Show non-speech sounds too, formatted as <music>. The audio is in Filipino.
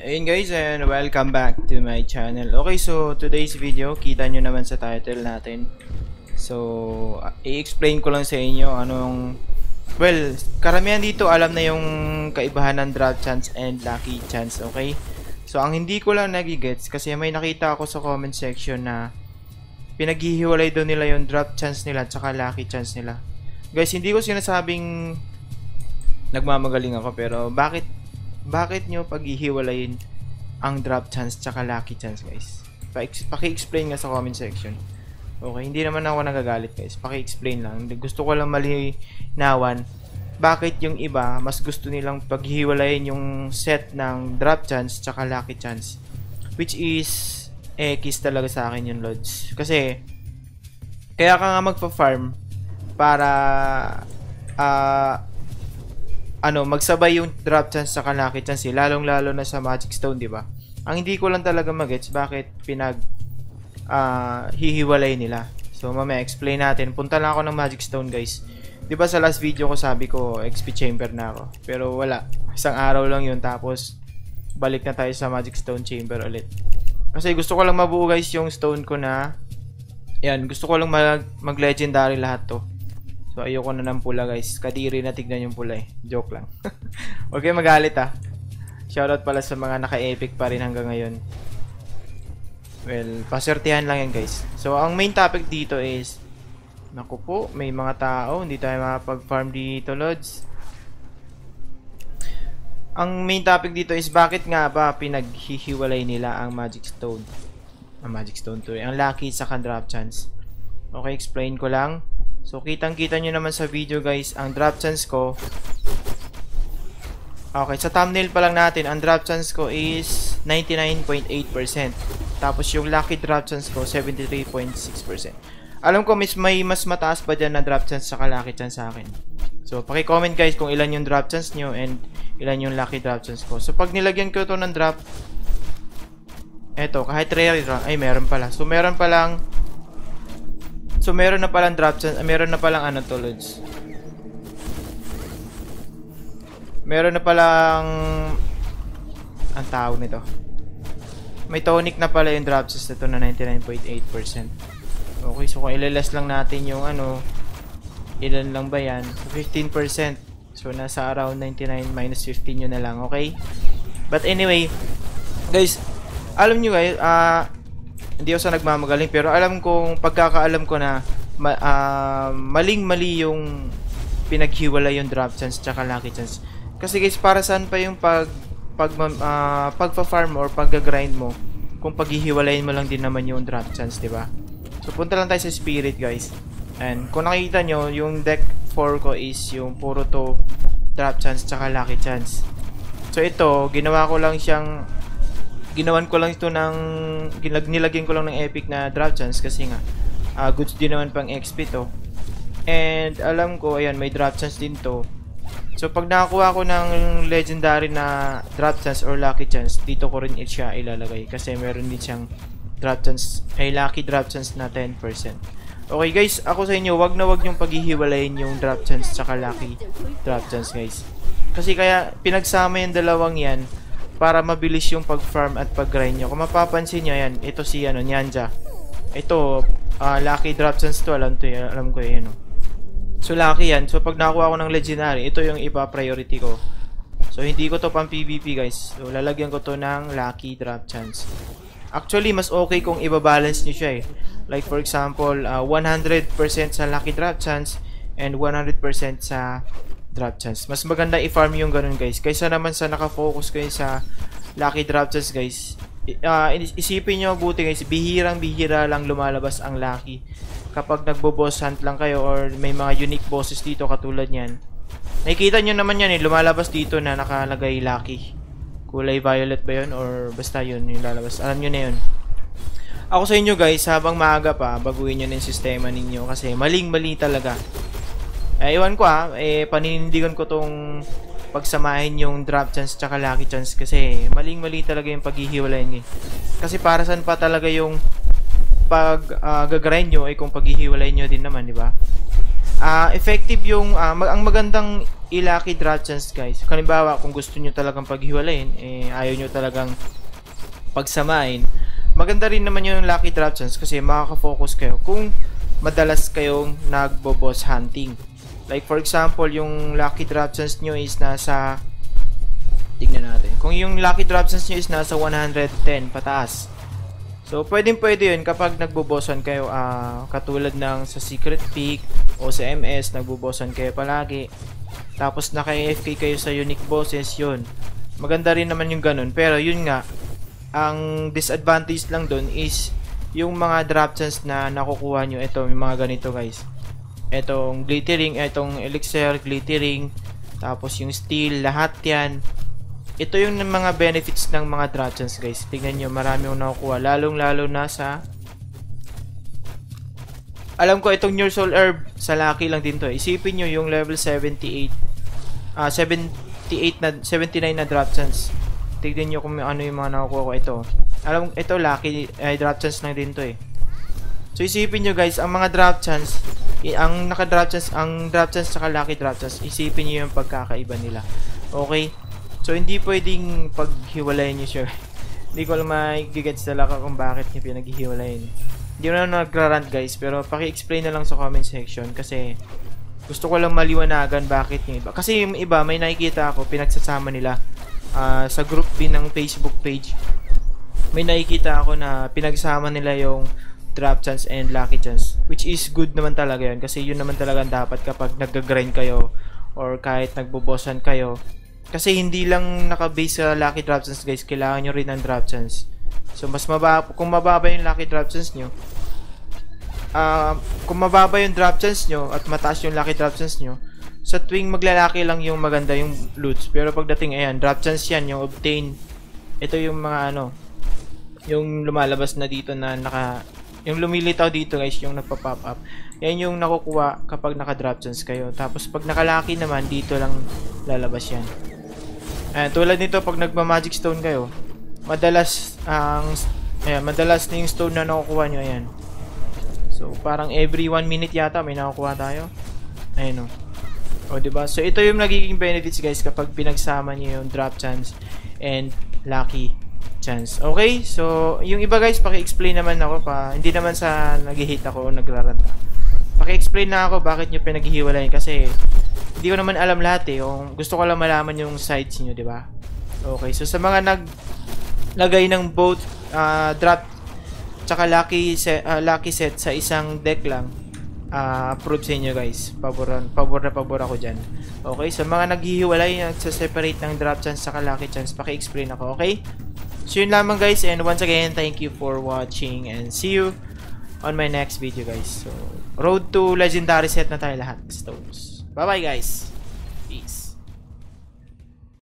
Ayun guys and welcome back to my channel. Okay, so today's video, kita nyo naman sa title natin. So, i-explain ko lang sa inyo anong Well, karamihan dito alam na yung kaibahan ng drop chance and lucky chance, okay? So, ang hindi ko lang nagigets kasi may nakita ako sa comment section na pinaghihiwalay daw nila yung drop chance nila at saka lucky chance nila. Guys, hindi ko sinasabing nagmamagaling ako pero bakit bakit nyo paghihiwalayin ang drop chance tsaka lucky chance guys? Paki-explain nga sa comment section. Okay, hindi naman ako nagagalit guys. Paki-explain lang. Gusto ko lang malinawan bakit yung iba mas gusto nilang paghiwalayin yung set ng drop chance tsaka lucky chance. Which is X talaga sa akin yung lods. Kasi kaya ka nga magpa-farm para uh, ano, magsabay yung drop chance sa lucky chance, eh, lalong-lalo na sa Magic Stone, di ba? Ang hindi ko lang talaga magets bakit pinag uh, hihiwalay nila. So, mamaya explain natin. Punta lang ako ng Magic Stone, guys. Di ba sa last video ko sabi ko XP chamber na ako. Pero wala. Isang araw lang yun tapos balik na tayo sa Magic Stone chamber ulit. Kasi gusto ko lang mabuo guys yung stone ko na yan, gusto ko lang mag, mag legendary lahat to. So, ayoko na ng pula, guys. Kadiri na tignan yung pula, eh. Joke lang. <laughs> Huwag kayo magalit, ah. Shoutout pala sa mga naka-epic pa rin hanggang ngayon. Well, pasertihan lang yan, guys. So, ang main topic dito is... Naku po, may mga tao. Hindi tayo makapag-farm dito, Lods. Ang main topic dito is bakit nga ba pinaghihiwalay nila ang Magic Stone? Ang Magic Stone to, eh. Ang Lucky sa Drop Chance. Okay, explain ko lang. So, kitang-kita nyo naman sa video guys, ang drop chance ko. Okay, sa thumbnail pa lang natin, ang drop chance ko is 99.8%. Tapos yung lucky drop chance ko, 73.6%. Alam ko, miss, may mas mataas pa dyan na drop chance sa lucky chance sa akin. So, paki-comment guys kung ilan yung drop chance nyo and ilan yung lucky drop chance ko. So, pag nilagyan ko to ng drop, eto, kahit rare, ay meron pala. So, meron palang So, meron na palang drop chance. Meron na palang ano to, Lods. Meron na palang... Ang tawag nito. May tonic na pala yung drop chance nito na 99.8%. Okay, so kung ilalas lang natin yung ano, ilan lang ba yan? 15%. So, nasa around 99 minus 15 yun na lang, okay? But anyway, guys, alam nyo guys, ah, uh, hindi ako sa nagmamagaling pero alam kong pagkakaalam ko na ma, uh, maling-mali yung pinaghiwalay yung drop chance tsaka lucky chance. Kasi guys, para saan pa yung pag pag uh, pagfa-farm or pag-grind mo kung paghihiwalayin mo lang din naman yung drop chance, 'di ba? So punta lang tayo sa spirit, guys. And kung nakita nyo, yung deck 4 ko is yung puro to drop chance tsaka lucky chance. So ito, ginawa ko lang siyang ginawan ko lang ito ng gilag nilagyan ko lang ng epic na drop chance kasi nga uh, goods din naman pang XP to. And alam ko ayan may drop chance din to. So pag nakakuha ko ng legendary na drop chance or lucky chance dito ko rin siya ilalagay kasi meron din siyang drop chance ay lucky drop chance na 10% okay guys ako sa inyo wag na wag yung paghihiwalayin yung drop chance tsaka lucky drop chance guys. Kasi kaya pinagsama yung dalawang yan para mabilis yung pag-farm at pag-grind nyo. Kung mapapansin nyo, yan, ito si ano, Nyanja. Ito, uh, lucky drop chance to, alam, to, alam ko yan. No? So, lucky yan. So, pag nakuha ko ng legendary, ito yung iba priority ko. So, hindi ko to pang PvP, guys. So, lalagyan ko to ng lucky drop chance. Actually, mas okay kung ibabalance nyo siya eh. Like, for example, uh, ah, 100% sa lucky drop chance and 100% sa drop chance. Mas maganda i-farm yung ganun guys. Kaysa naman sa nakafocus kayo sa lucky drop chance guys. Uh, isipin nyo buti guys, bihirang bihira lang lumalabas ang lucky. Kapag nagbo-boss hunt lang kayo or may mga unique bosses dito katulad niyan. Nakikita nyo naman yan eh, lumalabas dito na nakalagay lucky. Kulay violet ba yun or basta yun yung lalabas. Alam nyo na yun. Ako sa inyo guys, habang maaga pa, baguhin nyo na yung sistema ninyo kasi maling-mali talaga. Eh, iwan ko ah, eh, paninindigan ko tong pagsamahin yung drop chance tsaka lucky chance kasi maling-mali talaga yung paghihiwalayin eh. Kasi para saan pa talaga yung pag uh, gagrind nyo ay kung paghihiwalayin nyo din naman, di ba? Ah, effective yung ah, mag- ang magandang ilaki drop chance guys. Halimbawa, kung gusto nyo talagang paghiwalayin, eh ayaw nyo talagang pagsamain. Maganda rin naman yung lucky drop chance kasi makaka-focus kayo kung madalas kayong nagbo-boss hunting. Like for example, yung lucky drop chance nyo is nasa tignan natin. Kung yung lucky drop chance nyo is nasa 110 pataas. So, pwedeng pwede yun kapag nagbobosan kayo ah, katulad ng sa Secret Peak o sa MS, nagbobosan kayo palagi. Tapos naka-AFK kayo sa unique bosses, yun. Maganda rin naman yung ganun. Pero yun nga, ang disadvantage lang dun is yung mga drop chance na nakukuha nyo. Ito, yung mga ganito guys. Itong glittering, itong elixir, glittering, tapos yung steel, lahat yan. Ito yung mga benefits ng mga drop chance guys. Tingnan nyo, marami yung nakukuha. Lalong lalo na sa... Alam ko itong Your Soul Herb sa Lucky lang din to. eh. Isipin nyo yung level 78 ah 78 na 79 na drop chance. Tignan nyo kung ano yung mga nakukuha ko ito. Alam ito lucky drop chance lang din to eh. So isipin nyo guys, ang mga drop chance, ang naka-drop chance, ang drop chance saka lucky drop chance, isipin nyo yung pagkakaiba nila. Okay? So hindi pwedeng paghiwalayin nyo siya. <laughs> hindi ko lang magigets talaga kung bakit nyo pinaghihiwalayin. Hindi ko na nagra-rant guys, pero paki-explain na lang sa comment section kasi gusto ko lang maliwanagan bakit yung iba. Kasi yung iba, may nakikita ako, pinagsasama nila ah, sa group din ng Facebook page. May nakikita ako na pinagsama nila yung drop chance and lucky chance. Which is good naman talaga yun. Kasi yun naman talaga dapat kapag nag-grind kayo or kahit nagbobosan kayo. Kasi hindi lang naka-base sa lucky drop chance guys. Kailangan nyo rin ng drop chance. So mas mababa, kung mababa yung lucky drop chance nyo, ah kung mababa yung drop chance nyo at mataas yung lucky drop chance nyo, sa tuwing maglalaki lang yung maganda yung loots. Pero pagdating, ayan, drop chance yan, yung obtain. Ito yung mga ano, yung lumalabas na dito na naka, yung lumilitaw dito guys, yung nagpa-pop up. Yan yung nakukuha kapag naka-drop chance kayo. Tapos pag nakalaki naman, dito lang lalabas yan. Ayan, tulad nito, pag nagma-magic stone kayo, madalas ang ayan, madalas na yung stone na nakukuha nyo, ayan. So, parang every 1 minute yata may nakukuha tayo. Ayan o. O, diba? So, ito yung nagiging benefits guys kapag pinagsama niyo yung drop chance and lucky chance. Okay? So, yung iba guys, paki-explain naman ako pa. Hindi naman sa nag-hate ako o nagraranta. Paki-explain na ako bakit nyo pinaghihiwalayin kasi hindi ko naman alam lahat eh. Yung gusto ko lang malaman yung sides nyo, di ba? Okay, so sa mga nag lagay ng both ah, drop tsaka lucky set, lucky set sa isang deck lang, ah approve sa inyo guys. Paboran, pabor na pabor ako dyan. Okay, sa mga naghihiwalay, nagsa-separate ng drop chance saka lucky chance, paki-explain ako, okay? So yun lamang guys, and once again, thank you for watching and see you on my next video guys. So, road to legendary set na tayo lahat, stones. Bye bye guys. Peace.